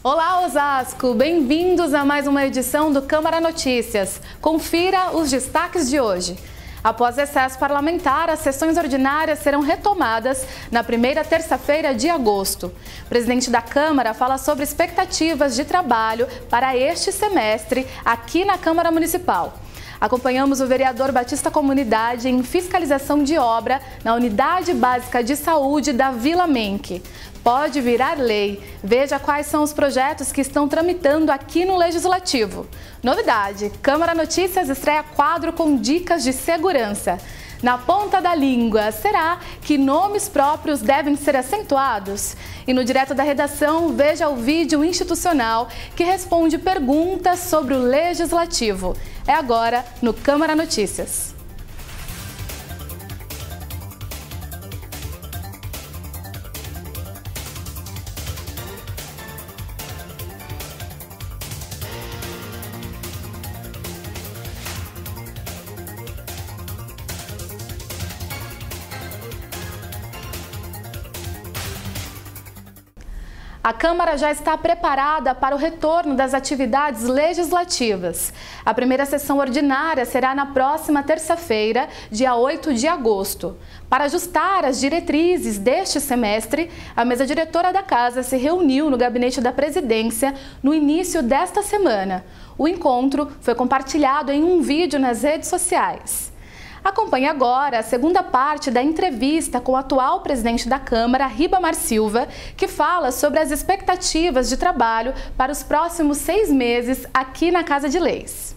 Olá, Osasco! Bem-vindos a mais uma edição do Câmara Notícias. Confira os destaques de hoje. Após excesso parlamentar, as sessões ordinárias serão retomadas na primeira terça-feira de agosto. O presidente da Câmara fala sobre expectativas de trabalho para este semestre aqui na Câmara Municipal. Acompanhamos o vereador Batista Comunidade em fiscalização de obra na Unidade Básica de Saúde da Vila Menck. Pode virar lei. Veja quais são os projetos que estão tramitando aqui no Legislativo. Novidade: Câmara Notícias estreia quadro com dicas de segurança. Na ponta da língua, será que nomes próprios devem ser acentuados? E no direto da redação, veja o vídeo institucional que responde perguntas sobre o legislativo. É agora no Câmara Notícias. A Câmara já está preparada para o retorno das atividades legislativas. A primeira sessão ordinária será na próxima terça-feira, dia 8 de agosto. Para ajustar as diretrizes deste semestre, a mesa diretora da Casa se reuniu no gabinete da presidência no início desta semana. O encontro foi compartilhado em um vídeo nas redes sociais. Acompanhe agora a segunda parte da entrevista com o atual presidente da Câmara, Ribamar Silva, que fala sobre as expectativas de trabalho para os próximos seis meses aqui na Casa de Leis.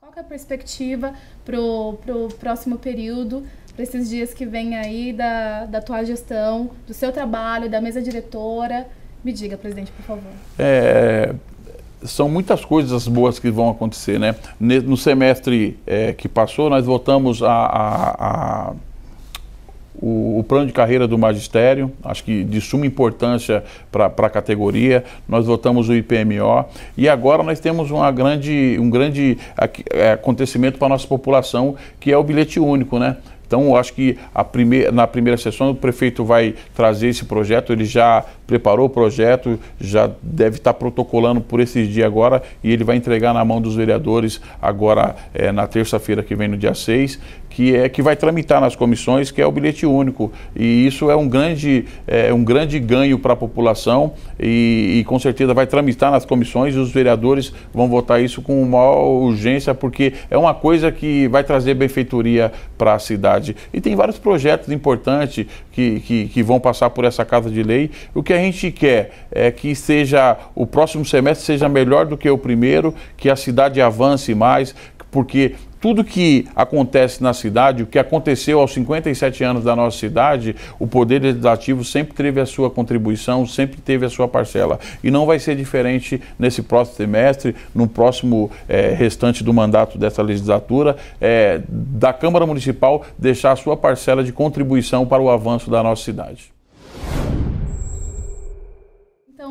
Qual é a perspectiva para o próximo período, para esses dias que vem aí da, da tua gestão, do seu trabalho, da mesa diretora? Me diga, presidente, por favor. É, são muitas coisas boas que vão acontecer, né? No semestre é, que passou, nós votamos a, a, a o, o, plano de carreira do magistério, acho que de suma importância para a categoria. Nós votamos o IPMO e agora nós temos uma grande, um grande é, acontecimento para a nossa população, que é o bilhete único, né? Então, acho que primeira, na primeira sessão o prefeito vai trazer esse projeto, ele já preparou o projeto, já deve estar protocolando por esses dias agora e ele vai entregar na mão dos vereadores agora é, na terça-feira que vem, no dia 6, que é que vai tramitar nas comissões, que é o bilhete único. E isso é um grande, é, um grande ganho para a população e, e, com certeza vai tramitar nas comissões e os vereadores vão votar isso com maior urgência, porque é uma coisa que vai trazer benfeitoria para a cidade. E tem vários projetos importantes que, que, que vão passar por essa Casa de Lei. O que a gente quer é que seja o próximo semestre seja melhor do que o primeiro, que a cidade avance mais, porque tudo que acontece na cidade, o que aconteceu aos 57 anos da nossa cidade, o Poder Legislativo sempre teve a sua contribuição, sempre teve a sua parcela. E não vai ser diferente nesse próximo semestre, no próximo é, restante do mandato dessa legislatura, é, da Câmara Municipal deixar a sua parcela de contribuição para o avanço da nossa cidade.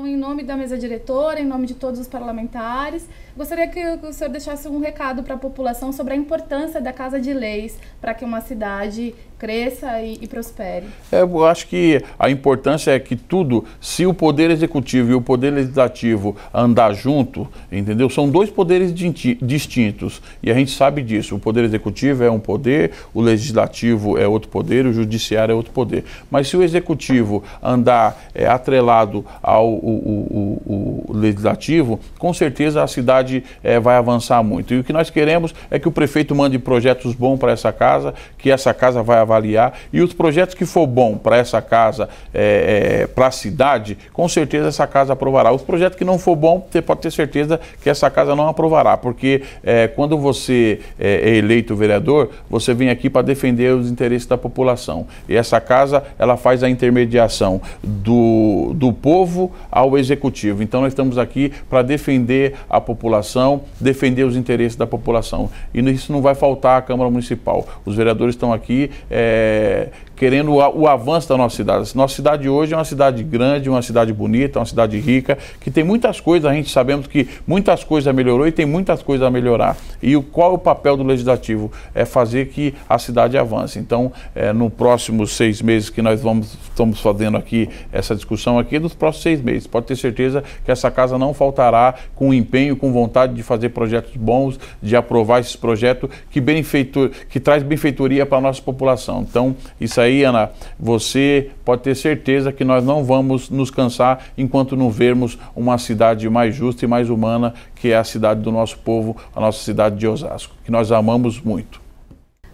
Então, em nome da mesa diretora, em nome de todos os parlamentares, gostaria que o senhor deixasse um recado para a população sobre a importância da Casa de Leis para que uma cidade cresça e, e prospere. É, eu acho que a importância é que tudo, se o poder executivo e o poder legislativo andar junto, entendeu? São dois poderes distintos e a gente sabe disso. O poder executivo é um poder, o legislativo é outro poder, o judiciário é outro poder. Mas se o executivo andar é, atrelado ao o, o, o, legislativo, com certeza a cidade é, vai avançar muito. E o que nós queremos é que o prefeito mande projetos bons para essa casa, que essa casa vai avançar avaliar. E os projetos que for bom para essa casa, é, é, para a cidade, com certeza essa casa aprovará. Os projetos que não for bom, você pode ter certeza que essa casa não aprovará, porque é, quando você é, é eleito vereador, você vem aqui para defender os interesses da população. E essa casa, ela faz a intermediação do, do povo ao executivo. Então nós estamos aqui para defender a população, defender os interesses da população. E isso não vai faltar à Câmara Municipal. Os vereadores estão aqui é, é, querendo o, avanço da nossa cidade. Nossa cidade hoje é uma cidade grande, uma cidade bonita, uma cidade rica, que tem muitas coisas, a gente sabemos que muitas coisas melhorou e tem muitas coisas a melhorar. E o, qual é o papel do Legislativo? É fazer que a cidade avance. Então, é, no próximos seis meses que nós vamos, estamos fazendo aqui essa discussão aqui, nos próximos seis meses, pode ter certeza que essa casa não faltará com empenho, com vontade de fazer projetos bons, de aprovar esses projetos que, benfeitor, que traz benfeitoria para a nossa população. Então, isso aí, Ana, você pode ter certeza que nós não vamos nos cansar enquanto não vermos uma cidade mais justa e mais humana, que é a cidade do nosso povo, a nossa cidade de Osasco, que nós amamos muito.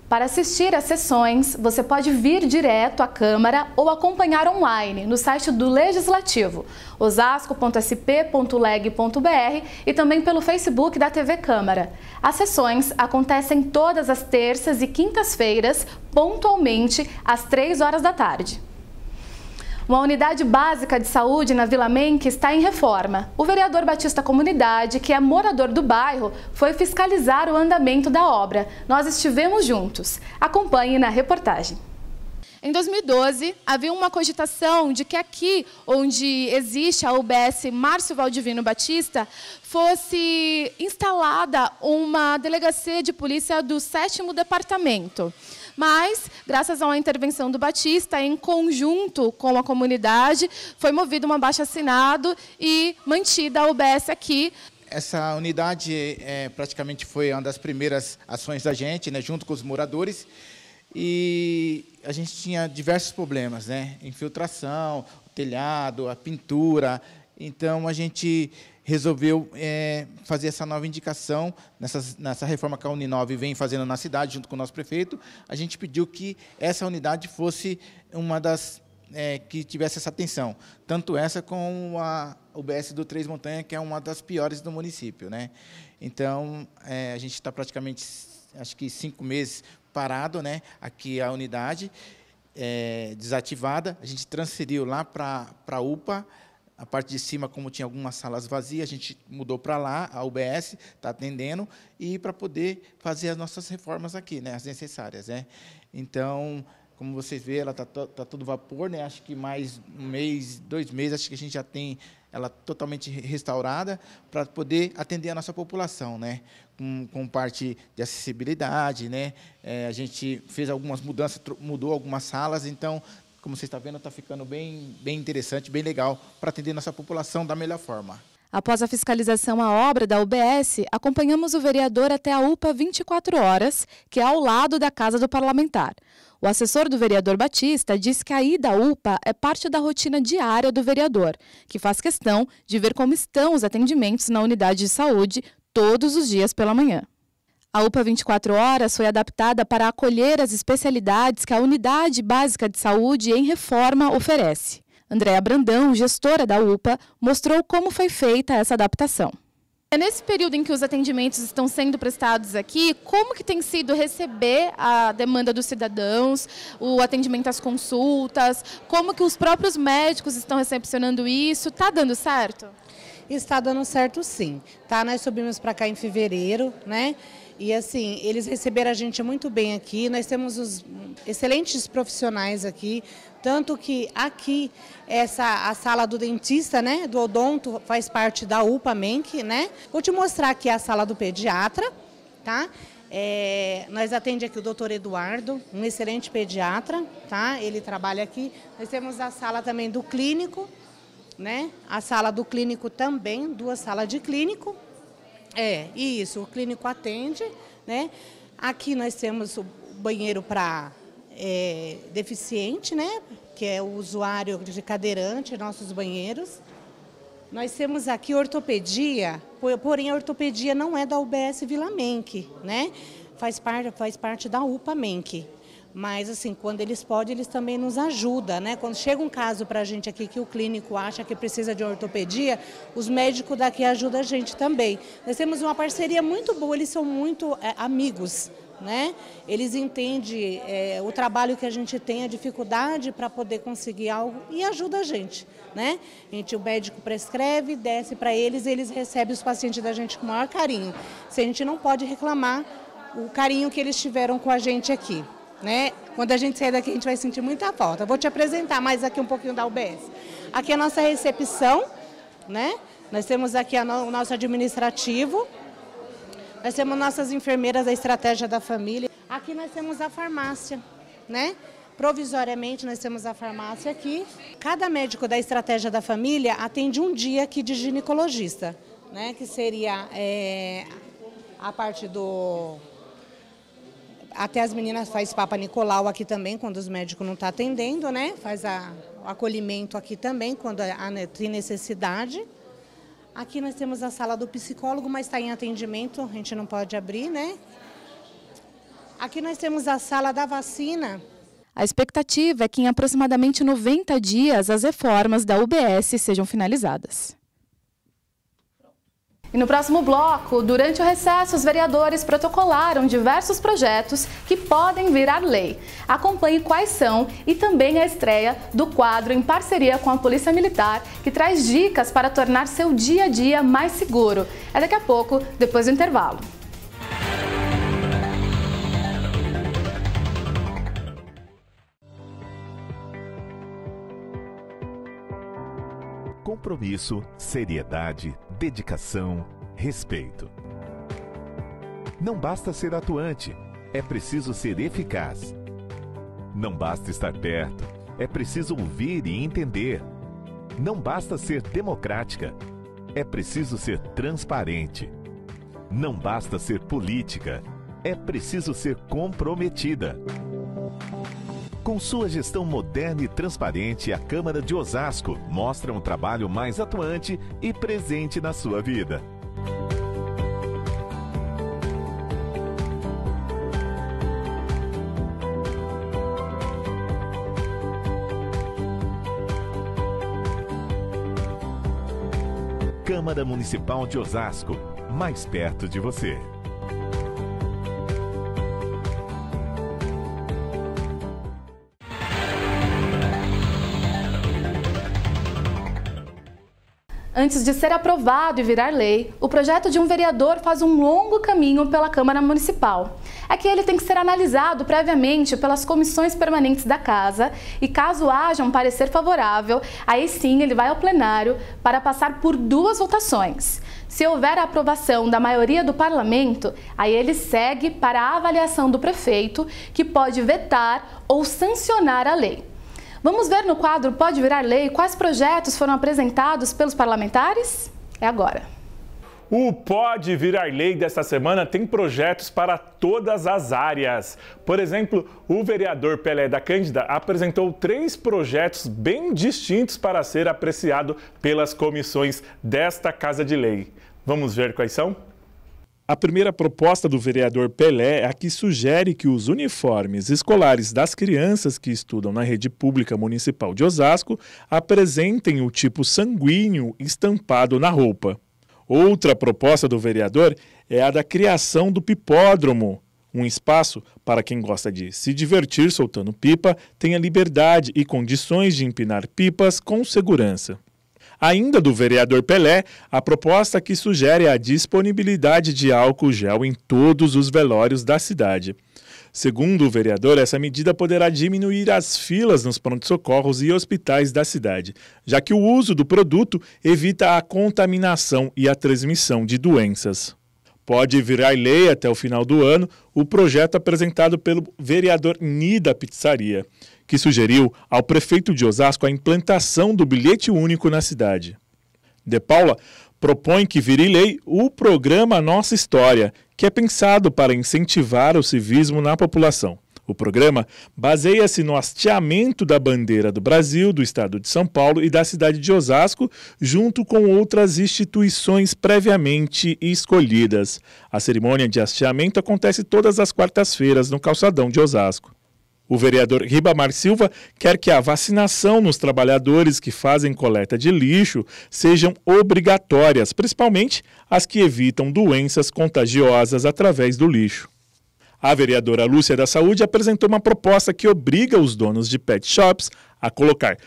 Para assistir às sessões, você pode vir direto à Câmara ou acompanhar online no site do Legislativo, osasco.sp.leg.br e também pelo Facebook da TV Câmara. As sessões acontecem todas as terças e quintas-feiras, pontualmente às 3 horas da tarde. Uma unidade básica de saúde na Vila Menck está em reforma. O vereador Batista Comunidade, que é morador do bairro, foi fiscalizar o andamento da obra. Nós estivemos juntos. Acompanhe na reportagem. Em 2012, havia uma cogitação de que aqui, onde existe a UBS Márcio Valdivino Batista, fosse instalada uma delegacia de polícia do sétimo departamento. Mas, graças a uma intervenção do Batista, em conjunto com a comunidade, foi movido um abaixo-assinado e mantida a UBS aqui. Essa unidade é, praticamente foi uma das primeiras ações da gente, né, junto com os moradores, e a gente tinha diversos problemas, né? Infiltração, telhado, a pintura. Então a gente resolveu é, fazer essa nova indicação, nessa, nessa reforma que a Uninove vem fazendo na cidade, junto com o nosso prefeito, a gente pediu que essa unidade fosse uma das é, que tivesse essa atenção. Tanto essa como a UBS do Três Montanhas, que é uma das piores do município. Né? Então, é, a gente está praticamente, acho que cinco meses parado, né? aqui a unidade, é, desativada, a gente transferiu lá para a UPA, a parte de cima, como tinha algumas salas vazias, a gente mudou para lá, a UBS está atendendo, e para poder fazer as nossas reformas aqui, né, as necessárias. Né? Então, como vocês veem, ela está tá tudo vapor, né? acho que mais um mês, dois meses, acho que a gente já tem ela totalmente restaurada para poder atender a nossa população, né? Com, com parte de acessibilidade, né? É, a gente fez algumas mudanças, mudou algumas salas, então como você está vendo, está ficando bem, bem interessante, bem legal para atender nossa população da melhor forma. Após a fiscalização à obra da UBS, acompanhamos o vereador até a UPA 24 horas, que é ao lado da casa do parlamentar. O assessor do vereador Batista diz que a ida à UPA é parte da rotina diária do vereador, que faz questão de ver como estão os atendimentos na unidade de saúde todos os dias pela manhã. A UPA 24 Horas foi adaptada para acolher as especialidades que a Unidade Básica de Saúde em Reforma oferece. Andréa Brandão, gestora da UPA, mostrou como foi feita essa adaptação. É nesse período em que os atendimentos estão sendo prestados aqui, como que tem sido receber a demanda dos cidadãos, o atendimento às consultas, como que os próprios médicos estão recepcionando isso? Está dando certo? Está dando certo sim. Tá, nós subimos para cá em fevereiro, né? E assim, eles receberam a gente muito bem aqui. Nós temos os excelentes profissionais aqui, tanto que aqui essa a sala do dentista, né, do odonto faz parte da UPA Menk, né? Vou te mostrar aqui a sala do pediatra, tá? É, nós atende aqui o doutor Eduardo, um excelente pediatra, tá? Ele trabalha aqui. Nós temos a sala também do clínico, né? A sala do clínico também, duas salas de clínico, é, isso, o clínico atende, né? Aqui nós temos o banheiro para é, deficiente, né? Que é o usuário de cadeirante, nossos banheiros. Nós temos aqui ortopedia, porém a ortopedia não é da UBS Vila Menck, né? Faz parte, faz parte da UPA Menck. Mas, assim, quando eles podem, eles também nos ajudam, né? Quando chega um caso para a gente aqui que o clínico acha que precisa de ortopedia, os médicos daqui ajudam a gente também. Nós temos uma parceria muito boa, eles são muito é, amigos, né? Eles entendem é, o trabalho que a gente tem, a dificuldade para poder conseguir algo e ajuda a gente, né? A gente, o médico prescreve, desce para eles, eles recebem os pacientes da gente com o maior carinho. Se a gente não pode reclamar o carinho que eles tiveram com a gente aqui né? Quando a gente sair daqui, a gente vai sentir muita falta. Vou te apresentar mais aqui um pouquinho da UBS. Aqui é a nossa recepção, né? Nós temos aqui o nosso administrativo, nós temos nossas enfermeiras da estratégia da família. Aqui nós temos a farmácia, né? Provisoriamente nós temos a farmácia aqui. Cada médico da estratégia da família atende um dia aqui de ginecologista, né? Que seria é, a parte do até as meninas faz Papa Nicolau aqui também, quando os médicos não estão tá atendendo, né? Faz a, o acolhimento aqui também, quando há tem necessidade. Aqui nós temos a sala do psicólogo, mas está em atendimento, a gente não pode abrir, né? Aqui nós temos a sala da vacina. A expectativa é que em aproximadamente 90 dias as reformas da UBS sejam finalizadas. E no próximo bloco, durante o recesso, os vereadores protocolaram diversos projetos que podem virar lei. Acompanhe quais são e também a estreia do quadro em parceria com a Polícia Militar, que traz dicas para tornar seu dia a dia mais seguro. É daqui a pouco, depois do intervalo. Compromisso, seriedade, dedicação, respeito. Não basta ser atuante, é preciso ser eficaz. Não basta estar perto, é preciso ouvir e entender. Não basta ser democrática, é preciso ser transparente. Não basta ser política, é preciso ser comprometida. Com sua gestão moderna e transparente, a Câmara de Osasco mostra um trabalho mais atuante e presente na sua vida. Câmara Municipal de Osasco, mais perto de você. Antes de ser aprovado e virar lei, o projeto de um vereador faz um longo caminho pela Câmara Municipal. É que ele tem que ser analisado previamente pelas comissões permanentes da Casa e, caso haja um parecer favorável, aí sim ele vai ao plenário para passar por duas votações. Se houver a aprovação da maioria do parlamento, aí ele segue para a avaliação do prefeito, que pode vetar ou sancionar a lei. Vamos ver no quadro Pode Virar Lei quais projetos foram apresentados pelos parlamentares? É agora. O Pode Virar Lei desta semana tem projetos para todas as áreas. Por exemplo, o vereador Pelé da Cândida apresentou três projetos bem distintos para ser apreciado pelas comissões desta Casa de Lei. Vamos ver quais são? A primeira proposta do vereador Pelé é a que sugere que os uniformes escolares das crianças que estudam na rede pública municipal de Osasco apresentem o tipo sanguíneo estampado na roupa. Outra proposta do vereador é a da criação do pipódromo, um espaço para quem gosta de se divertir soltando pipa, tenha liberdade e condições de empinar pipas com segurança. Ainda do vereador Pelé, a proposta que sugere a disponibilidade de álcool gel em todos os velórios da cidade. Segundo o vereador, essa medida poderá diminuir as filas nos pronto-socorros e hospitais da cidade, já que o uso do produto evita a contaminação e a transmissão de doenças. Pode virar lei até o final do ano o projeto apresentado pelo vereador Nida Pizzaria, que sugeriu ao prefeito de Osasco a implantação do bilhete único na cidade. De Paula propõe que vire lei o programa Nossa História, que é pensado para incentivar o civismo na população. O programa baseia-se no hasteamento da bandeira do Brasil, do estado de São Paulo e da cidade de Osasco, junto com outras instituições previamente escolhidas. A cerimônia de hasteamento acontece todas as quartas-feiras no calçadão de Osasco. O vereador Ribamar Silva quer que a vacinação nos trabalhadores que fazem coleta de lixo sejam obrigatórias, principalmente as que evitam doenças contagiosas através do lixo. A vereadora Lúcia da Saúde apresentou uma proposta que obriga os donos de pet shops a colocar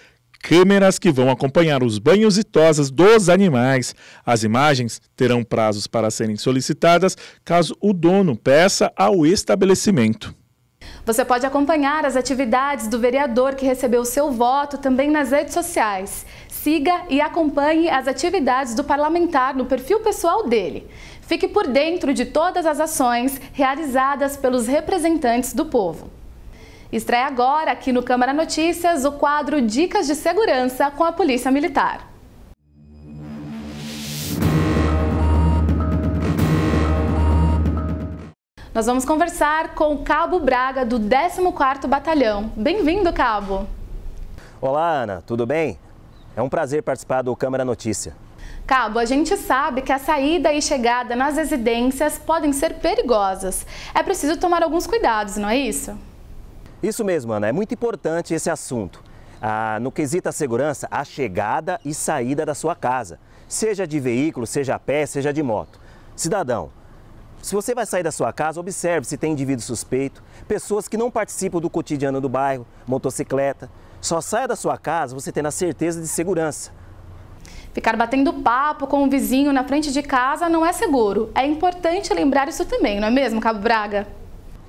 câmeras que vão acompanhar os banhos e tosas dos animais. As imagens terão prazos para serem solicitadas caso o dono peça ao estabelecimento. Você pode acompanhar as atividades do vereador que recebeu seu voto também nas redes sociais. Siga e acompanhe as atividades do parlamentar no perfil pessoal dele. Fique por dentro de todas as ações realizadas pelos representantes do povo. Estreia agora aqui no Câmara Notícias o quadro Dicas de Segurança com a Polícia Militar. Nós vamos conversar com o Cabo Braga do 14º Batalhão. Bem-vindo, Cabo. Olá, Ana, tudo bem? É um prazer participar do Câmara Notícia. Cabo, a gente sabe que a saída e chegada nas residências podem ser perigosas. É preciso tomar alguns cuidados, não é isso? Isso mesmo, Ana. É muito importante esse assunto. Ah, no quesito a segurança, a chegada e saída da sua casa, seja de veículo, seja a pé, seja de moto. Cidadão, se você vai sair da sua casa, observe se tem indivíduo suspeito, pessoas que não participam do cotidiano do bairro, motocicleta. Só saia da sua casa você tendo a certeza de segurança. Ficar batendo papo com o vizinho na frente de casa não é seguro. É importante lembrar isso também, não é mesmo, Cabo Braga?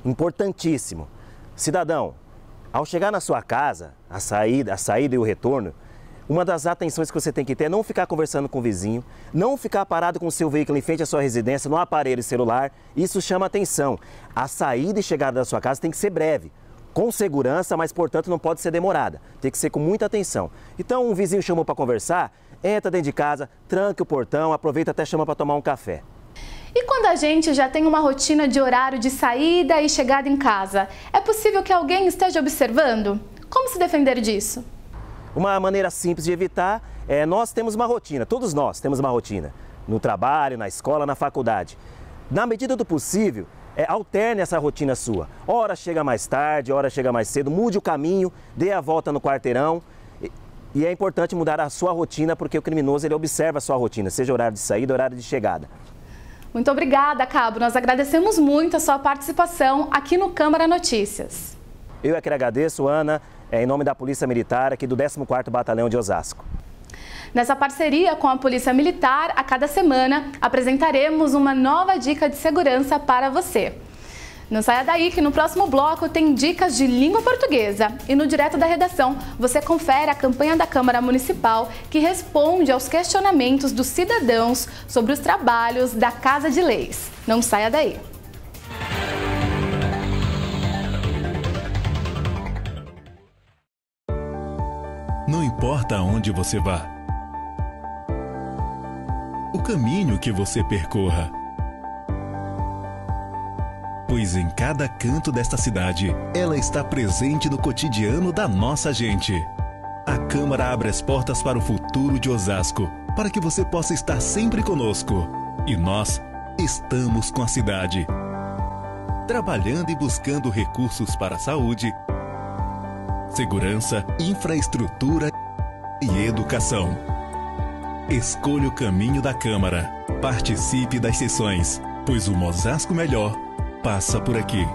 Importantíssimo. Cidadão, ao chegar na sua casa, a saída, a saída e o retorno, uma das atenções que você tem que ter é não ficar conversando com o vizinho, não ficar parado com o seu veículo em frente à sua residência, no aparelho celular. Isso chama atenção. A saída e chegada da sua casa tem que ser breve, com segurança, mas portanto não pode ser demorada. Tem que ser com muita atenção. Então, um vizinho chamou para conversar, entra dentro de casa, tranque o portão, aproveita até chama para tomar um café. E quando a gente já tem uma rotina de horário de saída e chegada em casa, é possível que alguém esteja observando? Como se defender disso? Uma maneira simples de evitar é nós temos uma rotina, todos nós temos uma rotina, no trabalho, na escola, na faculdade. Na medida do possível, é, alterne essa rotina sua. Hora chega mais tarde, hora chega mais cedo, mude o caminho, dê a volta no quarteirão. E, é importante mudar a sua rotina porque o criminoso ele observa a sua rotina, seja horário de saída, horário de chegada. Muito obrigada, Cabo. Nós agradecemos muito a sua participação aqui no Câmara Notícias. Eu é que agradeço, Ana, é, em nome da Polícia Militar aqui do 14º Batalhão de Osasco. Nessa parceria com a Polícia Militar, a cada semana apresentaremos uma nova dica de segurança para você. Não saia daí que no próximo bloco tem dicas de língua portuguesa e no Direto da Redação você confere a campanha da Câmara Municipal que responde aos questionamentos dos cidadãos sobre os trabalhos da Casa de Leis. Não saia daí. Não importa aonde você vá, o caminho que você percorra pois em cada canto desta cidade, ela está presente no cotidiano da nossa gente. A Câmara abre as portas para o futuro de Osasco, para que você possa estar sempre conosco. E nós estamos com a cidade. Trabalhando e buscando recursos para a saúde, segurança, infraestrutura e educação. Escolha o caminho da Câmara. Participe das sessões, pois o Mosasco Melhor passa por aqui.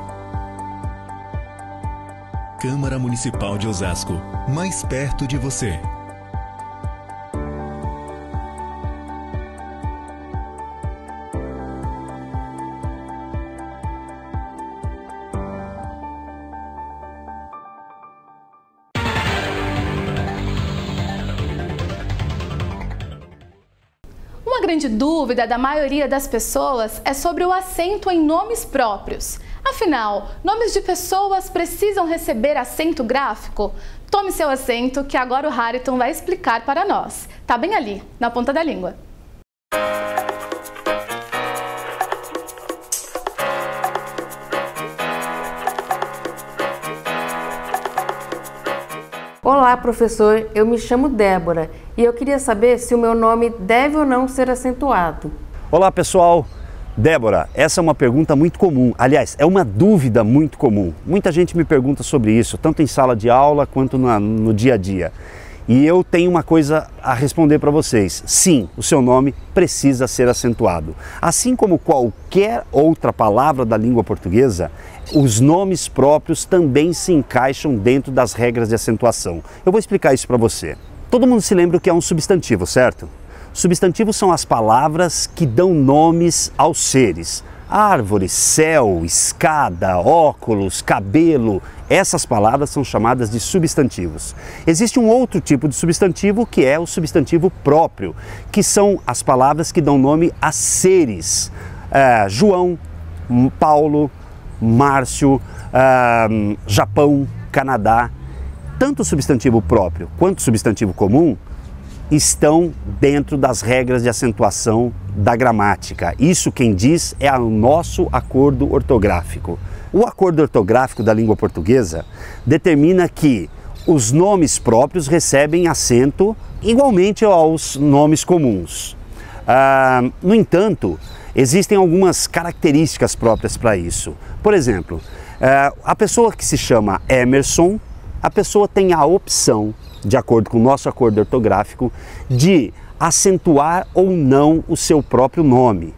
Câmara Municipal de Osasco, mais perto de você. Grande dúvida da maioria das pessoas é sobre o acento em nomes próprios. Afinal, nomes de pessoas precisam receber acento gráfico? Tome seu assento que agora o Hariton vai explicar para nós. Tá bem ali, na ponta da língua. Olá, professor. Eu me chamo Débora e eu queria saber se o meu nome deve ou não ser acentuado. Olá, pessoal. Débora, essa é uma pergunta muito comum. Aliás, é uma dúvida muito comum. Muita gente me pergunta sobre isso, tanto em sala de aula quanto na, no dia a dia. E eu tenho uma coisa a responder para vocês. Sim, o seu nome precisa ser acentuado. Assim como qualquer outra palavra da língua portuguesa, os nomes próprios também se encaixam dentro das regras de acentuação. Eu vou explicar isso para você. Todo mundo se lembra o que é um substantivo, certo? Substantivos são as palavras que dão nomes aos seres. Árvore, céu, escada, óculos, cabelo, essas palavras são chamadas de substantivos. Existe um outro tipo de substantivo que é o substantivo próprio, que são as palavras que dão nome a seres. É, João, Paulo, Márcio, é, Japão, Canadá. Tanto o substantivo próprio quanto o substantivo comum estão dentro das regras de acentuação da gramática. Isso quem diz é o nosso acordo ortográfico. O acordo ortográfico da língua portuguesa determina que os nomes próprios recebem acento igualmente aos nomes comuns. Ah, no entanto, existem algumas características próprias para isso. Por exemplo, ah, a pessoa que se chama Emerson, a pessoa tem a opção de acordo com o nosso acordo ortográfico, de acentuar ou não o seu próprio nome.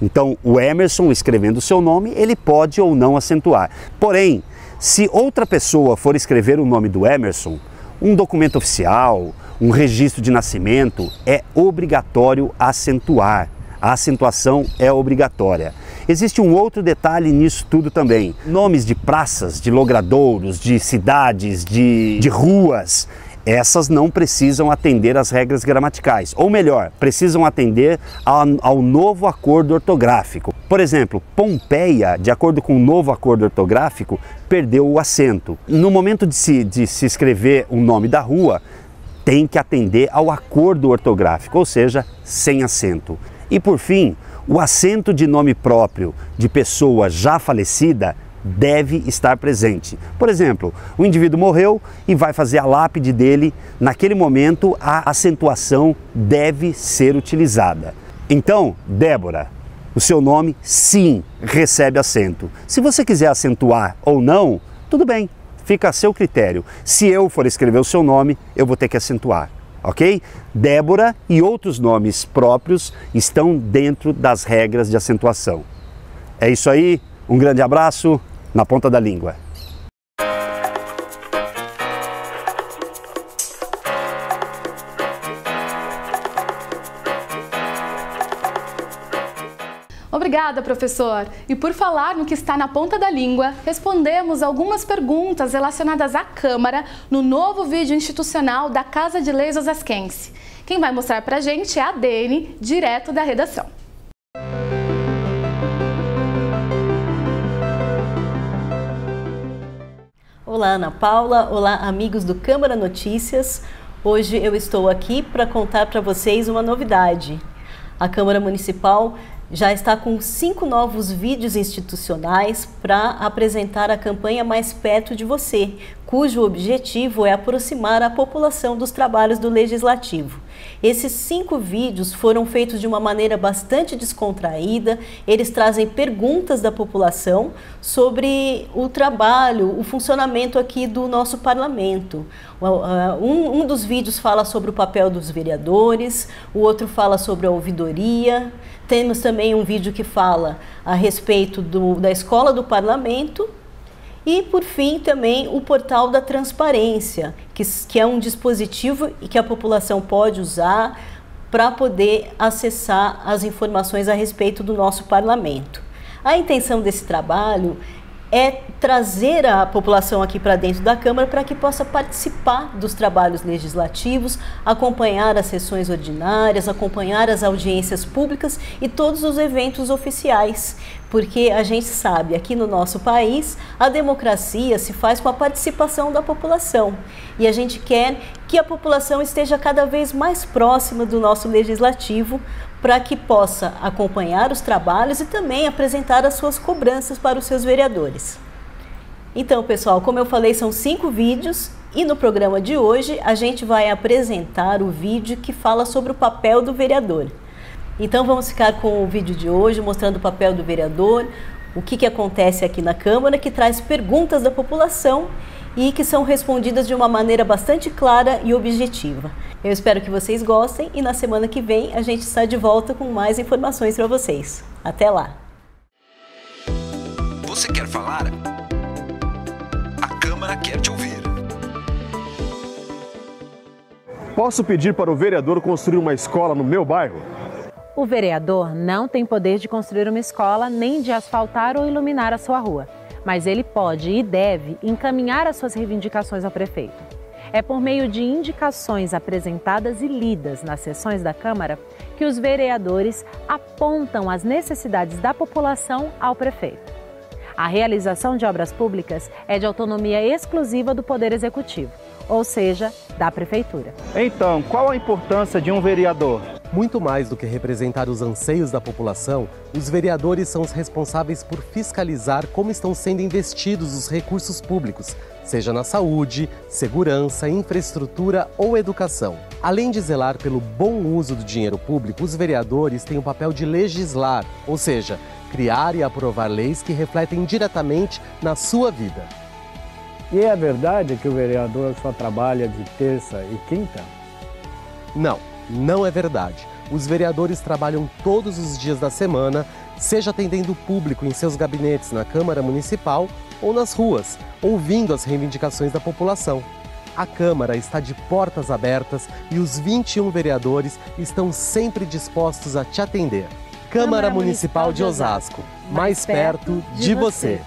Então, o Emerson escrevendo o seu nome, ele pode ou não acentuar. Porém, se outra pessoa for escrever o nome do Emerson, um documento oficial, um registro de nascimento, é obrigatório acentuar. A acentuação é obrigatória. Existe um outro detalhe nisso tudo também. Nomes de praças, de logradouros, de cidades, de, de ruas, essas não precisam atender às regras gramaticais, ou melhor, precisam atender ao, novo acordo ortográfico. Por exemplo, Pompeia, de acordo com o novo acordo ortográfico, perdeu o acento. No momento de se, de se escrever o nome da rua, tem que atender ao acordo ortográfico, ou seja, sem acento. E por fim, o acento de nome próprio de pessoa já falecida deve estar presente. Por exemplo, o indivíduo morreu e vai fazer a lápide dele, naquele momento a acentuação deve ser utilizada. Então, Débora, o seu nome sim recebe acento. Se você quiser acentuar ou não, tudo bem, fica a seu critério. Se eu for escrever o seu nome, eu vou ter que acentuar. Ok? Débora e outros nomes próprios estão dentro das regras de acentuação. É isso aí, um grande abraço, na ponta da língua. Obrigada, professor. E por falar no que está na ponta da língua, respondemos algumas perguntas relacionadas à Câmara no novo vídeo institucional da Casa de Leis Osasquense. Quem vai mostrar para a gente é a Dene, direto da redação. Olá, Ana Paula. Olá, amigos do Câmara Notícias. Hoje eu estou aqui para contar para vocês uma novidade. A Câmara Municipal já está com cinco novos vídeos institucionais para apresentar a campanha Mais Perto de Você, cujo objetivo é aproximar a população dos trabalhos do Legislativo. Esses cinco vídeos foram feitos de uma maneira bastante descontraída. Eles trazem perguntas da população sobre o trabalho, o funcionamento aqui do nosso parlamento. Um, um dos vídeos fala sobre o papel dos vereadores, o outro fala sobre a ouvidoria. Temos também um vídeo que fala a respeito do, da escola do parlamento e, por fim, também o portal da transparência, que, que é um dispositivo que a população pode usar para poder acessar as informações a respeito do nosso parlamento. A intenção desse trabalho é trazer a população aqui para dentro da Câmara para que possa participar dos trabalhos legislativos, acompanhar as sessões ordinárias, acompanhar as audiências públicas e todos os eventos oficiais. Porque a gente sabe, aqui no nosso país, a democracia se faz com a participação da população. E a gente quer que a população esteja cada vez mais próxima do nosso legislativo para que possa acompanhar os trabalhos e também apresentar as suas cobranças para os seus vereadores. Então, pessoal, como eu falei, são cinco vídeos e no programa de hoje a gente vai apresentar o vídeo que fala sobre o papel do vereador. Então, vamos ficar com o vídeo de hoje mostrando o papel do vereador, o que, que acontece aqui na Câmara, que traz perguntas da população e que são respondidas de uma maneira bastante clara e objetiva. Eu espero que vocês gostem e na semana que vem a gente está de volta com mais informações para vocês. Até lá! Você quer falar? A Câmara quer te ouvir. Posso pedir para o vereador construir uma escola no meu bairro? O vereador não tem poder de construir uma escola, nem de asfaltar ou iluminar a sua rua, mas ele pode e deve encaminhar as suas reivindicações ao prefeito. É por meio de indicações apresentadas e lidas nas sessões da Câmara que os vereadores apontam as necessidades da população ao prefeito. A realização de obras públicas é de autonomia exclusiva do Poder Executivo, ou seja, da Prefeitura. Então, qual a importância de um vereador? Muito mais do que representar os anseios da população, os vereadores são os responsáveis por fiscalizar como estão sendo investidos os recursos públicos, seja na saúde, segurança, infraestrutura ou educação. Além de zelar pelo bom uso do dinheiro público, os vereadores têm o papel de legislar, ou seja, criar e aprovar leis que refletem diretamente na sua vida. E é verdade que o vereador só trabalha de terça e quinta? Não, não é verdade. Os vereadores trabalham todos os dias da semana, seja atendendo o público em seus gabinetes na Câmara Municipal ou nas ruas, ouvindo as reivindicações da população. A Câmara está de portas abertas e os 21 vereadores estão sempre dispostos a te atender. Câmara Municipal de Osasco, mais perto de você.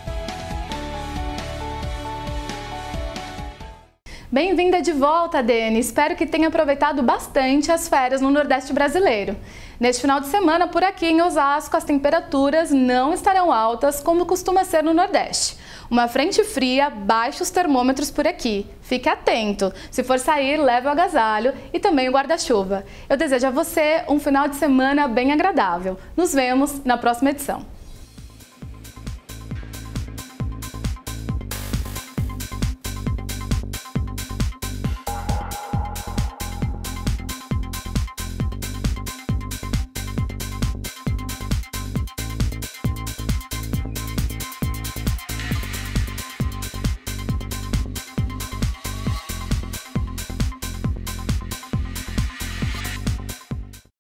Bem-vinda de volta, Dene. Espero que tenha aproveitado bastante as férias no Nordeste brasileiro. Neste final de semana, por aqui em Osasco, as temperaturas não estarão altas como costuma ser no Nordeste. Uma frente fria baixa os termômetros por aqui. Fique atento. Se for sair, leve o agasalho e também o guarda-chuva. Eu desejo a você um final de semana bem agradável. Nos vemos na próxima edição.